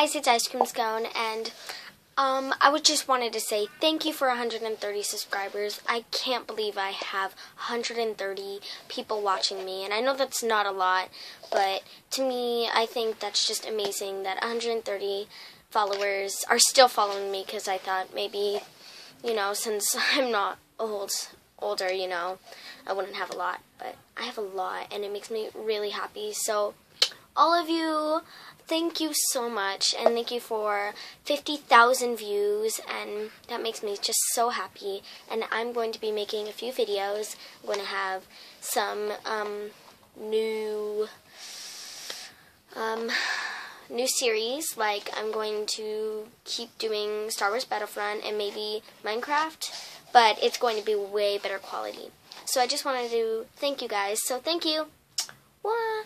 guys, it's Ice Cream Scone, and um, I would just wanted to say thank you for 130 subscribers. I can't believe I have 130 people watching me, and I know that's not a lot, but to me, I think that's just amazing that 130 followers are still following me because I thought maybe, you know, since I'm not old, older, you know, I wouldn't have a lot, but I have a lot, and it makes me really happy. So all of you, thank you so much, and thank you for 50,000 views, and that makes me just so happy. And I'm going to be making a few videos. I'm going to have some um, new um, new series. Like I'm going to keep doing Star Wars Battlefront and maybe Minecraft, but it's going to be way better quality. So I just wanted to thank you guys. So thank you. Wah.